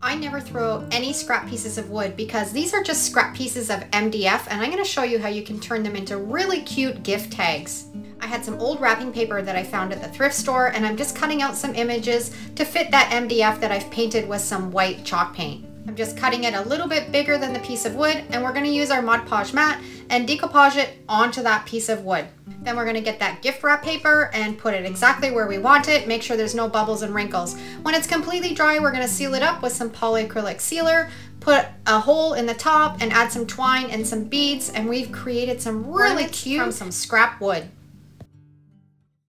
I never throw any scrap pieces of wood because these are just scrap pieces of MDF and I'm going to show you how you can turn them into really cute gift tags. I had some old wrapping paper that I found at the thrift store and I'm just cutting out some images to fit that MDF that I've painted with some white chalk paint. I'm just cutting it a little bit bigger than the piece of wood and we're going to use our Mod Podge mat and decoupage it onto that piece of wood. Then we're gonna get that gift wrap paper and put it exactly where we want it. Make sure there's no bubbles and wrinkles. When it's completely dry, we're gonna seal it up with some polyacrylic sealer, put a hole in the top and add some twine and some beads and we've created some really cute from some scrap wood.